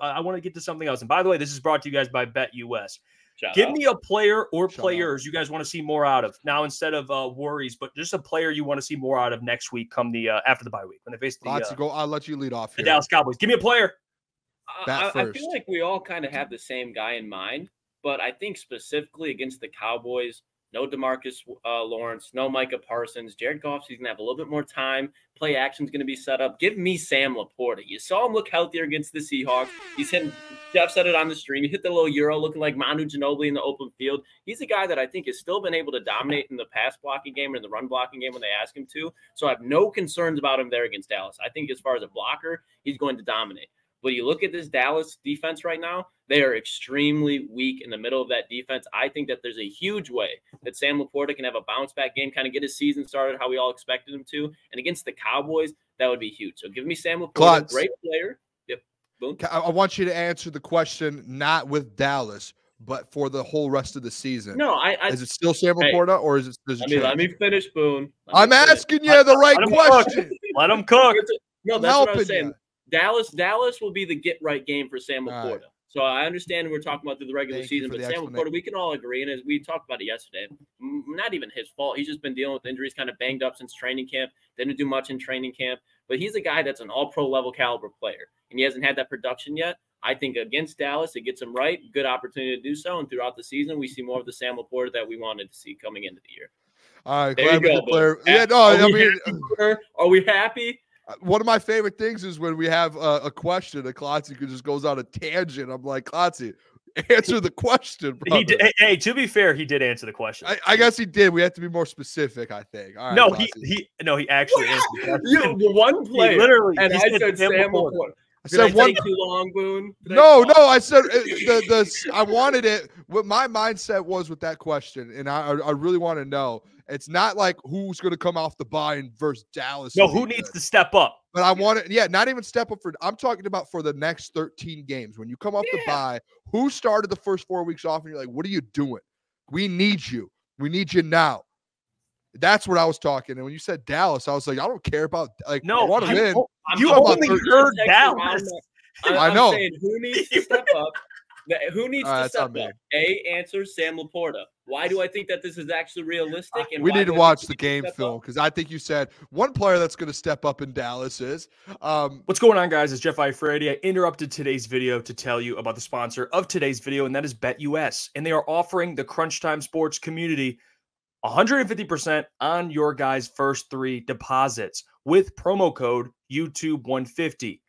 I, I want to get to something else. And by the way, this is brought to you guys by Bet US. Shout Give out. me a player or Shout out. players you guys want to see more out of now instead of uh, worries, but just a player you want to see more out of next week, come the uh, after the bye week when they face the, Lots uh, to go. I'll let you lead off the. Dallas Cowboys. Give me a player. I- I, I feel like we all kind of have the same guy in mind, but I think specifically against the Cowboys, no Demarcus uh, Lawrence, no Micah Parsons. Jared Goff's he's gonna have a little bit more time. Play action's gonna be set up. Give me Sam Laporta. You saw him look healthier against the Seahawks. He's hitting. Jeff said it on the stream. He hit the little euro, looking like Manu Ginobili in the open field. He's a guy that I think has still been able to dominate in the pass blocking game and in the run blocking game when they ask him to. So I have no concerns about him there against Dallas. I think as far as a blocker, he's going to dominate. But you look at this Dallas defense right now, they are extremely weak in the middle of that defense. I think that there's a huge way that Sam Laporta can have a bounce back game, kind of get his season started how we all expected him to. And against the Cowboys, that would be huge. So give me Sam Laporta, Klotz. great player. Yep. Boom. I I want you to answer the question not with Dallas, but for the whole rest of the season. No, I, I Is it still Sam Hey, Laporta or is it? Does it let me let me finish, Boone. Let I'm me finish. asking you the right Let him cook. question. Let him cook. No, I'm what I was helping saying. ya. Dallas, Dallas will be the get right game for Sam All Laporta. right. So I understand we're talking about through the regular Thank season, but Sam. Laporta, we can all agree, and as we talked about it yesterday, not even his fault. He's just been dealing with injuries, kind of banged up since training camp. Didn't do much in training camp, but he's a guy that's an All-Pro level caliber player, and he hasn't had that production yet. I think against Dallas, it gets him right. Good opportunity to do so, and throughout the season, we see more of the Sam Laporta that we wanted to see coming into the year. All right, There you go, Boone. Yeah, no, Are I we happy? Are we happy? Uh, one of my favorite things is when we have a, a question and Klotzy just goes on a tangent. I'm like, Klotzy, answer the question, bro. He did, hey, hey, to be fair, he did answer the question. I, I guess he did. We have to be more specific, I think. All right, no, he Klotzy. he no, he actually answered the question. You, one He player, literally and he I said Sam Laporta. Laporta. I Did I said one. too long, Boone? Did No, talk? no, I said uh, the the I wanted it. What my mindset was with that question, and I I I really want to know. It's not like who's going to come off the bye and versus Dallas. No, who needs to step up? But I want it. Yeah, not even step up for. I'm talking about for the next 13 games. When you come off the Yeah. bye, who started the first four weeks off, and you're like, "What are you doing? We need you. We need you now." That's what I was talking. And when you said Dallas, I was like, I don't care about like. I No, want to I- win. I'm You only heard context Dallas. I'm, I know. saying who needs to step up? The- Who needs All right, to that's step up? A answer Sam Laporta. Why do I think that this is actually realistic? And we need to do I think watch the game step film because I think you said one player that's going to step up in Dallas is. Um, What's going on, guys? It's Jeff Iafrate. I interrupted today's video to tell you about the sponsor of today's video, and that is BetUS. And they are offering the Crunch Time Sports community 150% on your guys' first three deposits with promo code YouTube150.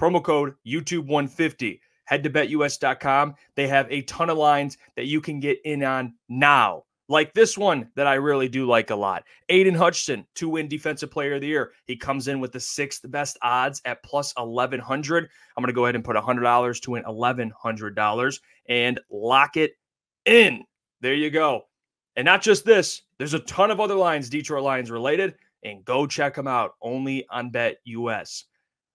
Promo code YouTube150. Head to betus.com. They have a ton of lines that you can get in on now. Like this one that I really do like a lot. Aidan Hutchinson, to win defensive player of the year. He comes in with the sixth best odds at plus 1100. I'm going to go ahead and put $100 to win $1,100 and lock it in. There you go. And not just this, there's a ton of other lines, Detroit Lions related, and go check them out only on Bet US.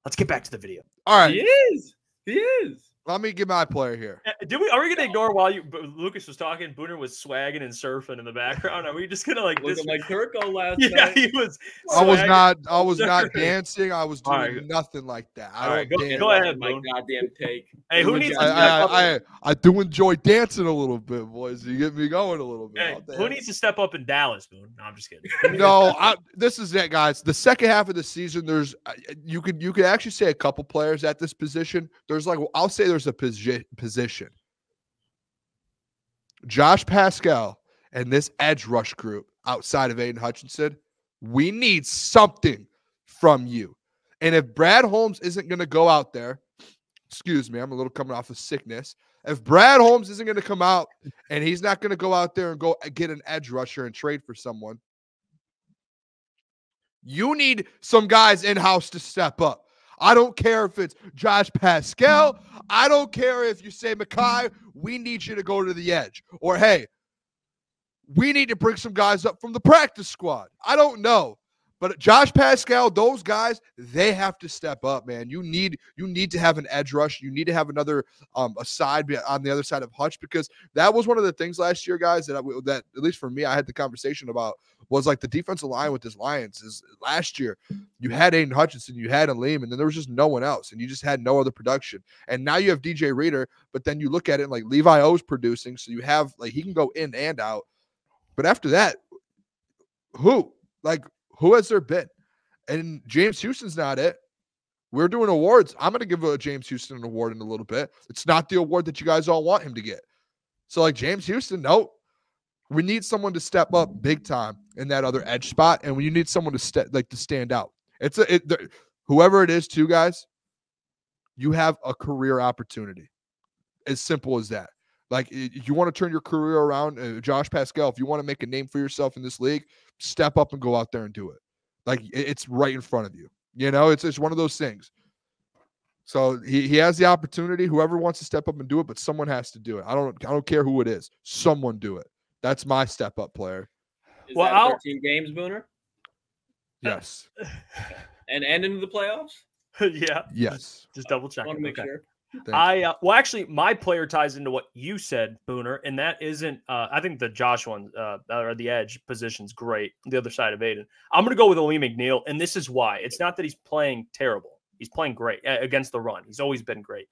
Let's get back to the video. all right, He is. He is. Let me get my player here. Do we are we gonna ignore while you Lukas was talking? Booner was swagging and surfing in the background. Are we just gonna like this? Looking like Turco last yeah, night. he was. I was not. I was Sure. not dancing. I was doing All right. nothing like that. I All don't right, go- dance. go ahead, My Boone. goddamn take. Hey, who needs job. to I, step up? I, I, I do enjoy dancing a little bit, boys. You get me going a little bit. Hey, who needs to step up in Dallas, Boone? No, I'm just kidding. no, I, this is it, guys. The second half of the season, there's uh, you could you could actually say a couple players at this position. There's like I'll say there's a posi- position. Josh Paschal and this edge rush group outside of Aidan Hutchinson, we need something from you. And if Brad Holmes isn't going to go out there, excuse me, I'm a little coming off of sickness. If Brad Holmes isn't going to come out and he's not going to go out there and go uh, get an edge rusher and trade for someone, you need some guys in house to step up. I don't care if it's Josh Paschal. I don't care if you say Mekhi, we need you to go to the edge. Or hey, we need to bring some guys up from the practice squad. I don't know. But Josh Paschal, those guys, they have to step up, man. You need you need to have an edge rush. You need to have another um a side on the other side of Hutch because that was one of the things last year, guys. That I, that at least for me, I had the conversation about was like the defensive line with this Lions is last year you had Aidan Hutchinson, you had Alim, and then there was just no one else, and you just had no other production. And now you have DJ Reader, but then you look at it and like Levi O's producing, so you have like he can go in and out. But after that, who? Like, who has there been? And James Houston's not it. We're doing awards. I'm going to give a James Houston an award in a little bit. It's not the award that you guys all want him to get. So, like James Houston, no, we need someone to step up big time in that other edge spot, and you need someone to step like to stand out. It's a it, the, whoever it is, too, guys. You have a career opportunity. As simple as that. Like, if you want to turn your career around, uh, Josh Paschal, if you want to make a name for yourself in this league, step up and go out there and do it. Like, it's right in front of you. You know, it's it's one of those things. So he, he has the opportunity. Whoever wants to step up and do it, but someone has to do it. I don't I don't care who it is. Someone do it. That's my step up player. Is well, that 13 games, Booner? Yes. and and into the playoffs? yeah. Yes. Just double check. I want to make okay. I uh, well, actually, my player ties into what you said, Booner, and that isn't. Uh, I think the Josh one uh, or the edge position's great. The other side of Aidan, I'm going to go with Alim McNeill, and this is why. It's not that he's playing terrible; he's playing great against the run. He's always been great.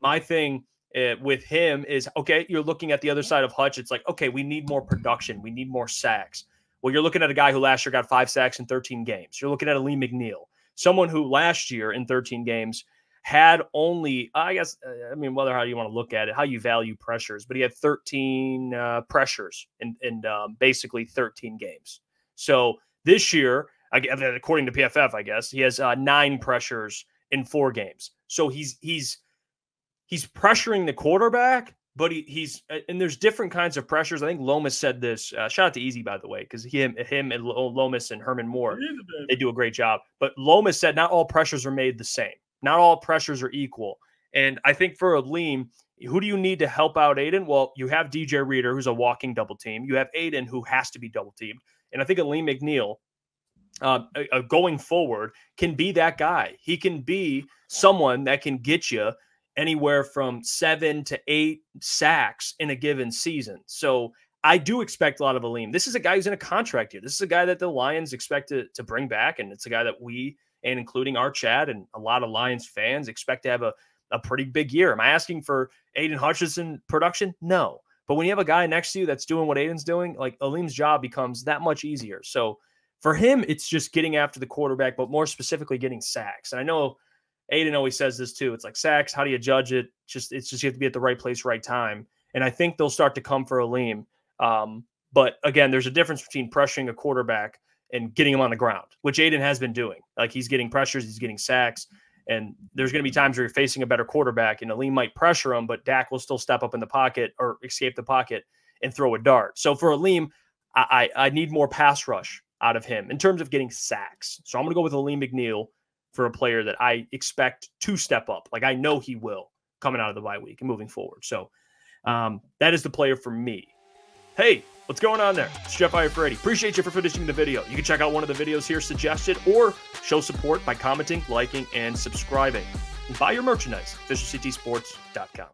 My thing uh, with him is okay. You're looking at the other side of Hutch. It's like okay, we need more production. We need more sacks. Well, you're looking at a guy who last year got five sacks in 13 games. You're looking at Alim McNeill, someone who last year in 13 games had only, I guess, uh, I mean, whether how you want to look at it, how you value pressures, but he had 13 uh, pressures in, in um, basically 13 games. So this year, according to PFF, I guess he has uh, nine pressures in four games. So he's he's he's pressuring the quarterback, but he, he's uh, and there's different kinds of pressures. I think Lomas said this. Uh, shout out to Easy by the way, because him him and Lomas and Herman Moore they do a great job. But Lomas said not all pressures are made the same. Not all pressures are equal. And I think for Alim, who do you need to help out Aidan? Well, you have DJ Reader, who's a walking double team. You have Aidan, who has to be double teamed. And I think Alim McNeill, uh, uh, going forward, can be that guy. He can be someone that can get you anywhere from seven to eight sacks in a given season. So I do expect a lot of Alim. This is a guy who's in a contract here. This is a guy that the Lions expect to, to bring back, and it's a guy that we and including our chat and a lot of Lions fans expect to have a, a pretty big year. Am I asking for Aidan Hutchinson production? No. But when you have a guy next to you that's doing what Aidan's doing, like Alim's job becomes that much easier. So for him, it's just getting after the quarterback, but more specifically getting sacks. And I know Aidan always says this too. It's like sacks, how do you judge it? Just it's just you have to be at the right place, right time. And I think they'll start to come for Alim. Um, but again, there's a difference between pressuring a quarterback and getting him on the ground, which Aidan has been doing. Like he's getting pressures, he's getting sacks. And there's going to be times where you're facing a better quarterback and Alim might pressure him, but Dak will still step up in the pocket or escape the pocket and throw a dart. So for Alim, I, I, I need more pass rush out of him in terms of getting sacks. So I'm going to go with Alim McNeill for a player that I expect to step up. Like I know he will coming out of the bye week and moving forward. So um, that is the player for me. Hey, What's going on there? It's Jeff Iafrate. Appreciate you for finishing the video. You can check out one of the videos here suggested or show support by commenting, liking, and subscribing. And buy your merchandise, officialctsports.com.